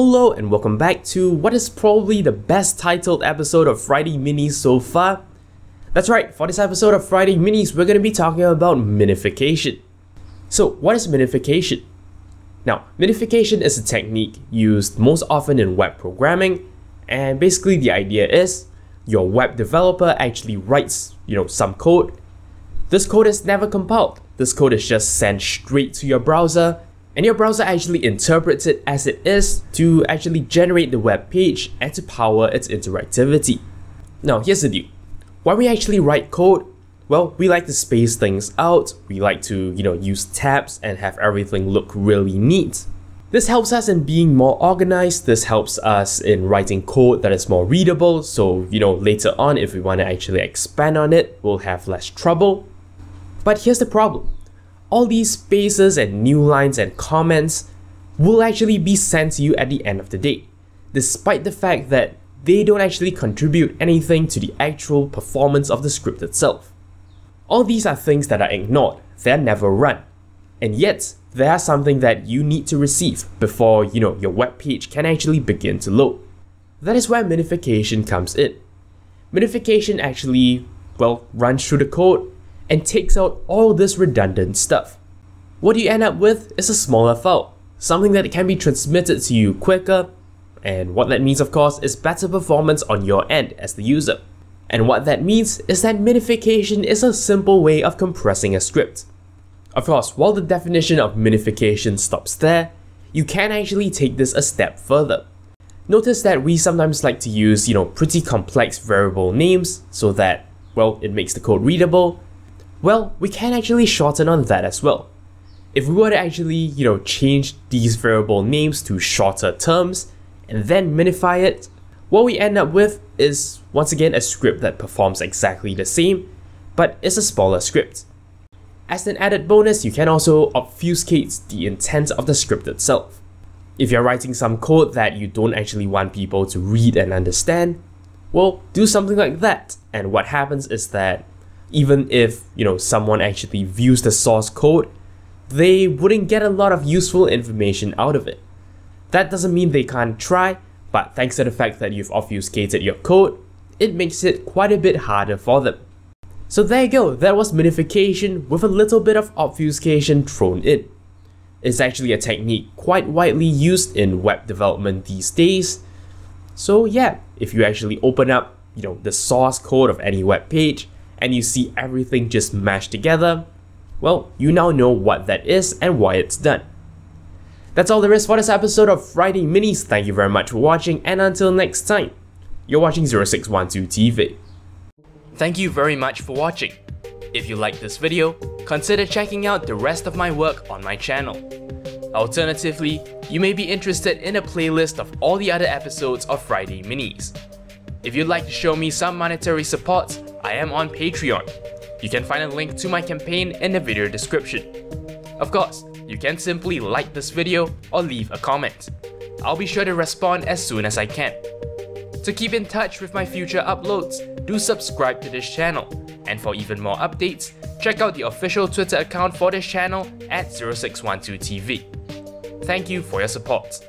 Hello and welcome back to what is probably the best titled episode of Friday Minis so far. That's right, for this episode of Friday Minis, we're going to be talking about minification. So, what is minification? Now, minification is a technique used most often in web programming, and basically the idea is your web developer actually writes, you know, some code. This code is never compiled. This code is just sent straight to your browser and your browser actually interprets it as it is to actually generate the web page and to power its interactivity. Now here's the deal. When we actually write code, well, we like to space things out, we like to, you know, use tabs and have everything look really neat. This helps us in being more organized, this helps us in writing code that is more readable, so, you know, later on if we want to actually expand on it, we'll have less trouble. But here's the problem all these spaces and new lines and comments will actually be sent to you at the end of the day, despite the fact that they don't actually contribute anything to the actual performance of the script itself. All these are things that are ignored, they're never run. And yet, they are something that you need to receive before, you know, your web page can actually begin to load. That is where minification comes in. Minification actually, well, runs through the code and takes out all this redundant stuff. What you end up with is a smaller file, something that can be transmitted to you quicker, and what that means of course is better performance on your end as the user. And what that means is that minification is a simple way of compressing a script. Of course, while the definition of minification stops there, you can actually take this a step further. Notice that we sometimes like to use, you know, pretty complex variable names so that, well, it makes the code readable, well, we can actually shorten on that as well. If we were to actually, you know, change these variable names to shorter terms and then minify it, what we end up with is once again a script that performs exactly the same, but is a smaller script. As an added bonus, you can also obfuscate the intent of the script itself. If you're writing some code that you don't actually want people to read and understand, well, do something like that. And what happens is that even if you know someone actually views the source code, they wouldn't get a lot of useful information out of it. That doesn't mean they can't try, but thanks to the fact that you've obfuscated your code, it makes it quite a bit harder for them. So there you go, that was minification with a little bit of obfuscation thrown in. It's actually a technique quite widely used in web development these days. So yeah, if you actually open up, you know, the source code of any web page, and you see everything just mashed together, well, you now know what that is and why it's done. That's all there is for this episode of Friday Minis. Thank you very much for watching, and until next time, you're watching 0612 TV. Thank you very much for watching. If you liked this video, consider checking out the rest of my work on my channel. Alternatively, you may be interested in a playlist of all the other episodes of Friday Minis. If you'd like to show me some monetary support, I am on Patreon. You can find a link to my campaign in the video description. Of course, you can simply like this video or leave a comment. I'll be sure to respond as soon as I can. To keep in touch with my future uploads, do subscribe to this channel. And for even more updates, check out the official Twitter account for this channel at 0612TV. Thank you for your support.